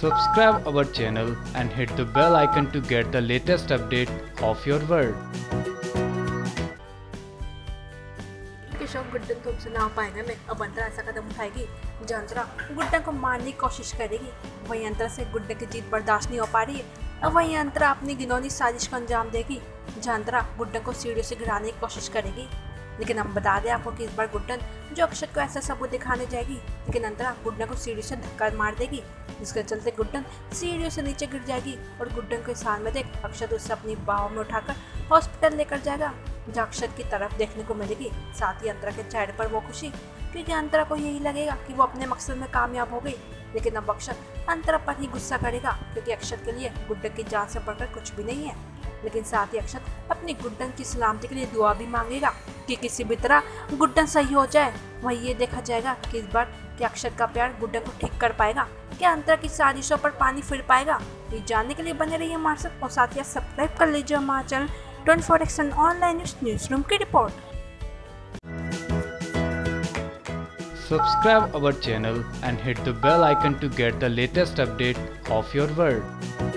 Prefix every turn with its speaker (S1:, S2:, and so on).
S1: Subscribe our channel and hit the bell icon to get the latest update of your world.
S2: Keshav Guddan अब अंतरा ऐसा कदम उठाएगी। जो अंतरा गुड्डन को मारने की कोशिश करेगी। वही अंतरा से गुड्डन की जीत बर्दाश्त नहीं हो पा रही है। अब वही अंतरा अपनी गिनौनी साजिश को अंजाम देगी। जो अंतरा गुड्डन को सीढ़ियों से गिराने की कोशिश करेगी। लेकिन हम बता दें आपको कि इस बार गुड्डन जो अक्षत को ऐसा सबूत दिखाने जाएगी, लेकिन अंतरा गुड्डन को सीढ़ी से धक्का मार देगी। जिसके चलते गुड्डन सीढ़ियों से नीचे गिर जाएगी और गुड्डन को साल में देख अक्षत उसे अपनी बाहों में उठाकर हॉस्पिटल लेकर जाएगा जो अक्षत की तरफ़ देखने को मिलेगी। साथ ही अंतरा के चेहरे पर वो खुशी, क्योंकि अंतरा को यही लगेगा कि वो अपने मकसद में कामयाब हो गई। लेकिन अब अक्षत अंतरा पर ही गुस्सा करेगा, क्योंकि अक्षत के लिए गुड्डन की जान से बढ़कर कुछ भी नहीं है। लेकिन साथ ही अक्षत अपनी गुड्डन की सलामती के लिए दुआ भी मांगेगा। कि किसी भी तरह गुड्डन सही हो जाए। वही ये देखा जाएगा कि इस बार कि अक्षत का प्यार गुड्डन को ठीक कर पाएगा क्या अंतर की साजिशों पर पानी फिर पाएगा। ये जानने के लिए बने रहिए हमारे साथ और साथ ही सब्सक्राइब कर लीजिए हमारा channel twenty four action online news news room की report.
S1: Subscribe our channel and hit the bell icon to get the latest update of your world.